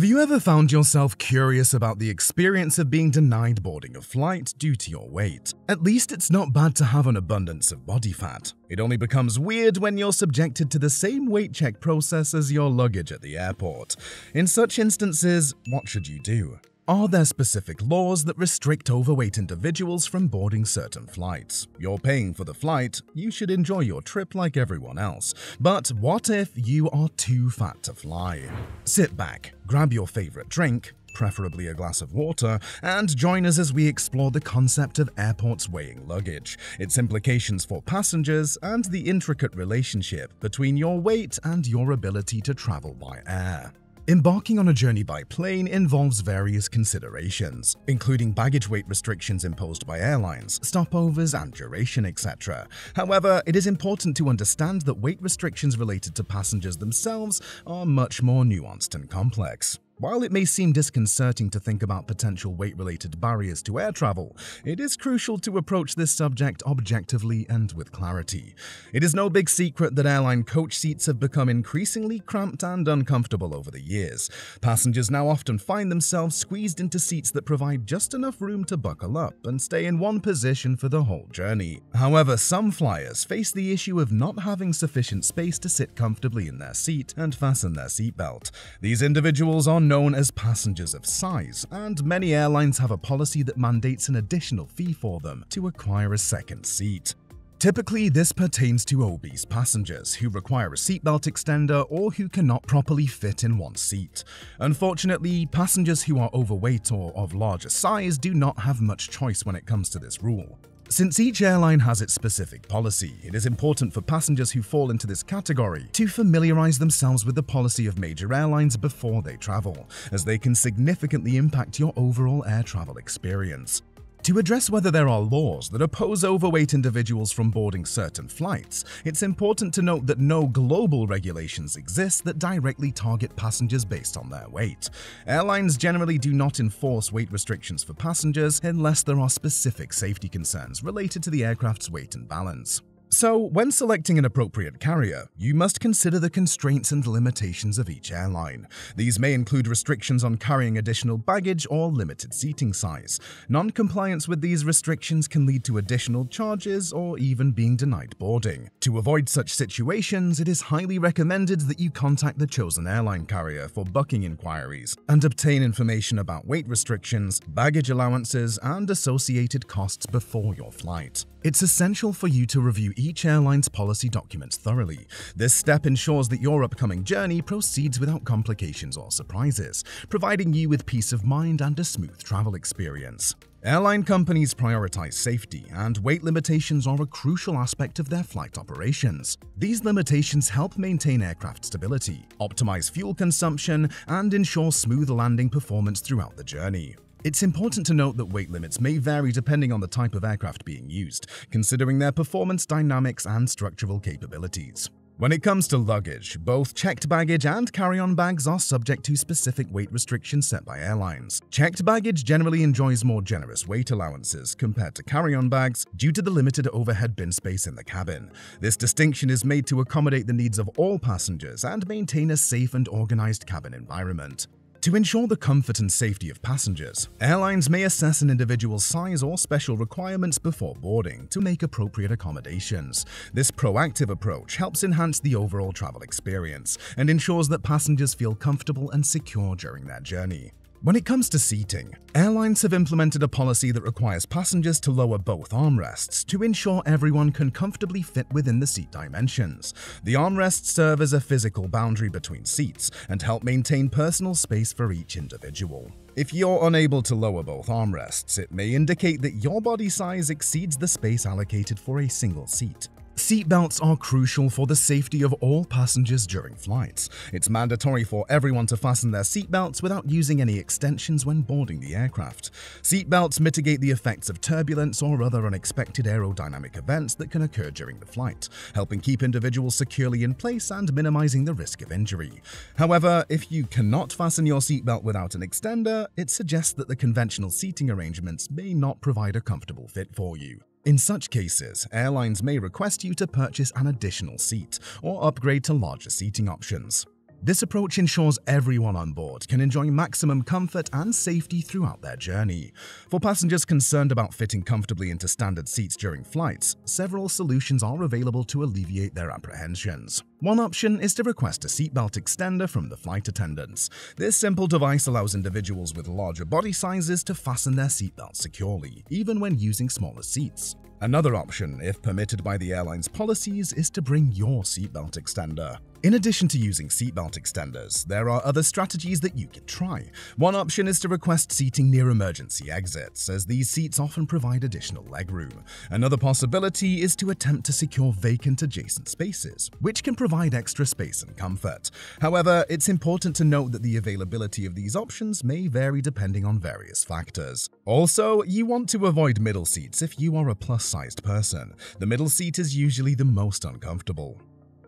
Have you ever found yourself curious about the experience of being denied boarding a flight due to your weight? At least it's not bad to have an abundance of body fat. It only becomes weird when you're subjected to the same weight check process as your luggage at the airport. In such instances, what should you do? Are there specific laws that restrict overweight individuals from boarding certain flights? You're paying for the flight, you should enjoy your trip like everyone else. But what if you are too fat to fly? Sit back, grab your favorite drink, preferably a glass of water, and join us as we explore the concept of airports weighing luggage, its implications for passengers, and the intricate relationship between your weight and your ability to travel by air. Embarking on a journey by plane involves various considerations, including baggage weight restrictions imposed by airlines, stopovers, and duration, etc. However, it is important to understand that weight restrictions related to passengers themselves are much more nuanced and complex. While it may seem disconcerting to think about potential weight-related barriers to air travel, it is crucial to approach this subject objectively and with clarity. It is no big secret that airline coach seats have become increasingly cramped and uncomfortable over the years. Passengers now often find themselves squeezed into seats that provide just enough room to buckle up and stay in one position for the whole journey. However, some flyers face the issue of not having sufficient space to sit comfortably in their seat and fasten their seatbelt. These individuals are known as passengers of size, and many airlines have a policy that mandates an additional fee for them to acquire a second seat. Typically, this pertains to obese passengers who require a seatbelt extender or who cannot properly fit in one seat. Unfortunately, passengers who are overweight or of larger size do not have much choice when it comes to this rule. Since each airline has its specific policy, it is important for passengers who fall into this category to familiarize themselves with the policy of major airlines before they travel, as they can significantly impact your overall air travel experience. To address whether there are laws that oppose overweight individuals from boarding certain flights, it's important to note that no global regulations exist that directly target passengers based on their weight. Airlines generally do not enforce weight restrictions for passengers unless there are specific safety concerns related to the aircraft's weight and balance. So, when selecting an appropriate carrier, you must consider the constraints and limitations of each airline. These may include restrictions on carrying additional baggage or limited seating size. Non-compliance with these restrictions can lead to additional charges or even being denied boarding. To avoid such situations, it is highly recommended that you contact the chosen airline carrier for booking inquiries and obtain information about weight restrictions, baggage allowances, and associated costs before your flight. It's essential for you to review each airline's policy documents thoroughly. This step ensures that your upcoming journey proceeds without complications or surprises, providing you with peace of mind and a smooth travel experience. Airline companies prioritize safety, and weight limitations are a crucial aspect of their flight operations. These limitations help maintain aircraft stability, optimize fuel consumption, and ensure smooth landing performance throughout the journey. It's important to note that weight limits may vary depending on the type of aircraft being used, considering their performance dynamics and structural capabilities. When it comes to luggage, both checked baggage and carry-on bags are subject to specific weight restrictions set by airlines. Checked baggage generally enjoys more generous weight allowances compared to carry-on bags due to the limited overhead bin space in the cabin. This distinction is made to accommodate the needs of all passengers and maintain a safe and organized cabin environment. To ensure the comfort and safety of passengers, airlines may assess an individual's size or special requirements before boarding to make appropriate accommodations. This proactive approach helps enhance the overall travel experience and ensures that passengers feel comfortable and secure during their journey. When it comes to seating, airlines have implemented a policy that requires passengers to lower both armrests to ensure everyone can comfortably fit within the seat dimensions. The armrests serve as a physical boundary between seats and help maintain personal space for each individual. If you're unable to lower both armrests, it may indicate that your body size exceeds the space allocated for a single seat. Seatbelts are crucial for the safety of all passengers during flights. It's mandatory for everyone to fasten their seatbelts without using any extensions when boarding the aircraft. Seatbelts mitigate the effects of turbulence or other unexpected aerodynamic events that can occur during the flight, helping keep individuals securely in place and minimizing the risk of injury. However, if you cannot fasten your seatbelt without an extender, it suggests that the conventional seating arrangements may not provide a comfortable fit for you. In such cases, airlines may request you to purchase an additional seat or upgrade to larger seating options. This approach ensures everyone on board can enjoy maximum comfort and safety throughout their journey. For passengers concerned about fitting comfortably into standard seats during flights, several solutions are available to alleviate their apprehensions. One option is to request a seatbelt extender from the flight attendants. This simple device allows individuals with larger body sizes to fasten their seatbelts securely, even when using smaller seats. Another option, if permitted by the airline's policies, is to bring your seatbelt extender. In addition to using seatbelt extenders, there are other strategies that you can try. One option is to request seating near emergency exits, as these seats often provide additional legroom. Another possibility is to attempt to secure vacant adjacent spaces, which can provide extra space and comfort. However, it's important to note that the availability of these options may vary depending on various factors. Also, you want to avoid middle seats if you are a plus-sized person. The middle seat is usually the most uncomfortable.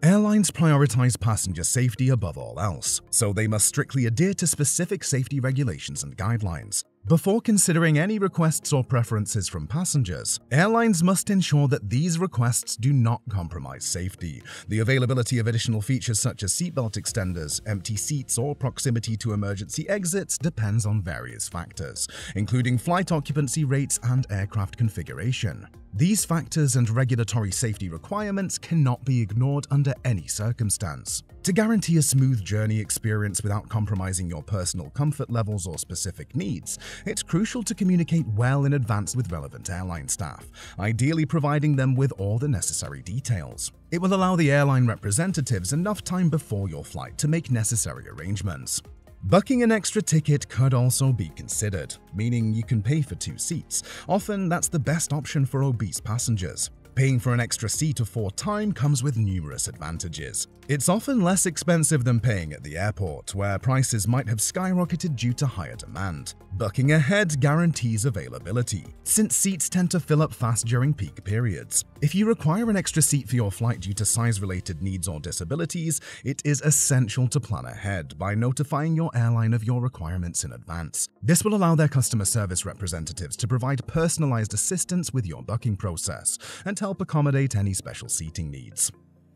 Airlines prioritize passenger safety above all else, so they must strictly adhere to specific safety regulations and guidelines. Before considering any requests or preferences from passengers, airlines must ensure that these requests do not compromise safety. The availability of additional features such as seatbelt extenders, empty seats, or proximity to emergency exits depends on various factors, including flight occupancy rates and aircraft configuration. These factors and regulatory safety requirements cannot be ignored under any circumstance. To guarantee a smooth journey experience without compromising your personal comfort levels or specific needs, it's crucial to communicate well in advance with relevant airline staff, ideally providing them with all the necessary details. It will allow the airline representatives enough time before your flight to make necessary arrangements. Booking an extra ticket could also be considered, meaning you can pay for two seats. Often, that's the best option for obese passengers. Paying for an extra seat or time comes with numerous advantages. It's often less expensive than paying at the airport, where prices might have skyrocketed due to higher demand. Bucking ahead guarantees availability, since seats tend to fill up fast during peak periods. If you require an extra seat for your flight due to size-related needs or disabilities, it is essential to plan ahead by notifying your airline of your requirements in advance. This will allow their customer service representatives to provide personalized assistance with your booking process and help accommodate any special seating needs.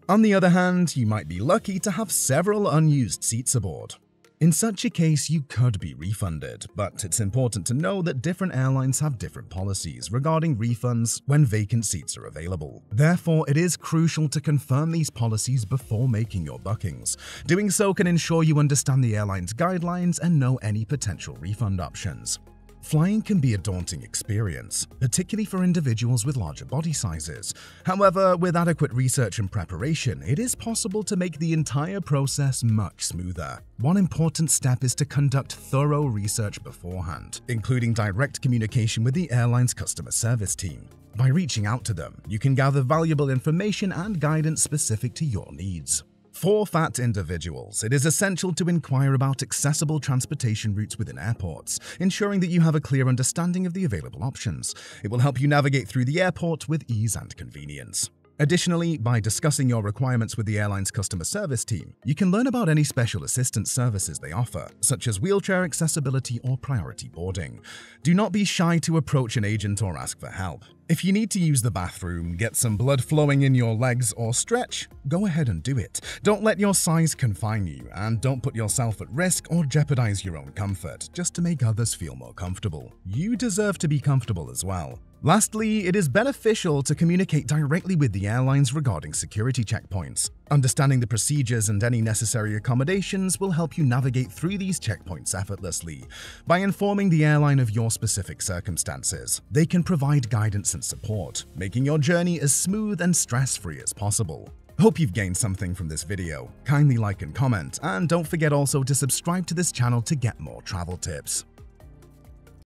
On the other hand, you might be lucky to have several unused seats aboard. In such a case, you could be refunded, but it's important to know that different airlines have different policies regarding refunds when vacant seats are available. Therefore, it is crucial to confirm these policies before making your bookings. Doing so can ensure you understand the airline's guidelines and know any potential refund options. Flying can be a daunting experience, particularly for individuals with larger body sizes. However, with adequate research and preparation, it is possible to make the entire process much smoother. One important step is to conduct thorough research beforehand, including direct communication with the airline's customer service team. By reaching out to them, you can gather valuable information and guidance specific to your needs. For fat individuals, it is essential to inquire about accessible transportation routes within airports, ensuring that you have a clear understanding of the available options. It will help you navigate through the airport with ease and convenience. Additionally, by discussing your requirements with the airline's customer service team, you can learn about any special assistance services they offer, such as wheelchair accessibility or priority boarding. Do not be shy to approach an agent or ask for help. If you need to use the bathroom, get some blood flowing in your legs, or stretch, go ahead and do it. Don't let your size confine you, and don't put yourself at risk or jeopardize your own comfort just to make others feel more comfortable. You deserve to be comfortable as well. Lastly, it is beneficial to communicate directly with the airlines regarding security checkpoints. Understanding the procedures and any necessary accommodations will help you navigate through these checkpoints effortlessly. By informing the airline of your specific circumstances, they can provide guidance and support, making your journey as smooth and stress-free as possible. Hope you've gained something from this video. Kindly like and comment, and don't forget also to subscribe to this channel to get more travel tips.